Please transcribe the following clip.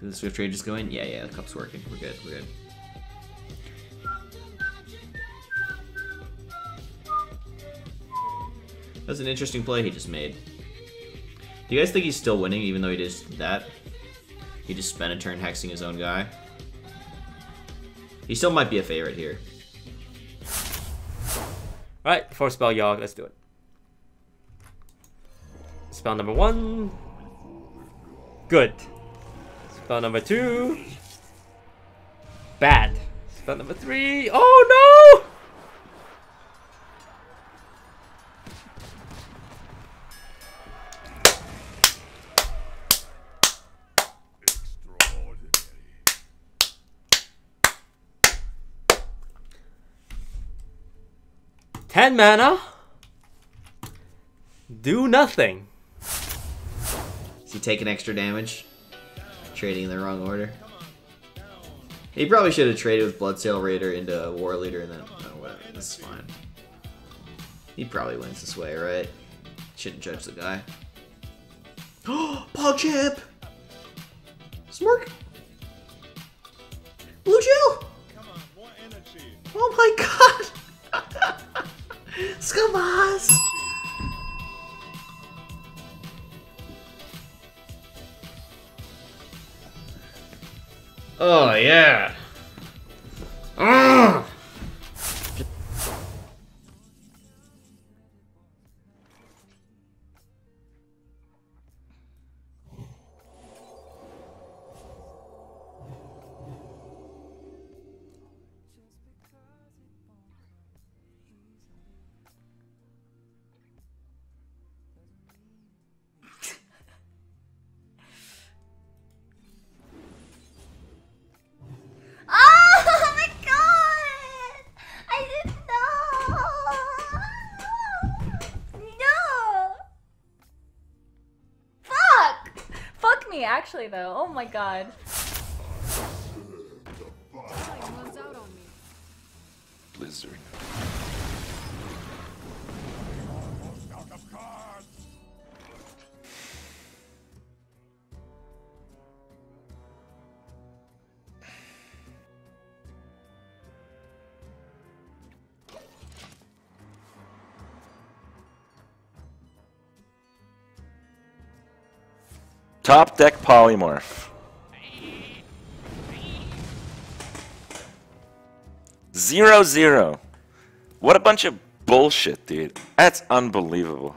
Did the Swift trade just go in? Yeah, yeah, the cup's working. We're good, we're good. That's an interesting play he just made. Do you guys think he's still winning even though he did that? He just spent a turn hexing his own guy. He still might be a favorite here. Alright, before spell y'all, let's do it. Spell number one. Good. Spell number two. Bad. Spell number three. Oh no! Ten mana. Do nothing. Is he taking extra damage? Trading in the wrong order? He probably should have traded with Bloodsail Raider into War Leader and then... Oh, whatever. This is fine. He probably wins this way, right? Shouldn't judge the guy. Oh, Paul Chip! Smirk! Bluegill! Oh my god! Scamas! Oh yeah. Me, actually, though. Oh my god. Blizzard. Top deck polymorph. Zero zero. What a bunch of bullshit, dude. That's unbelievable.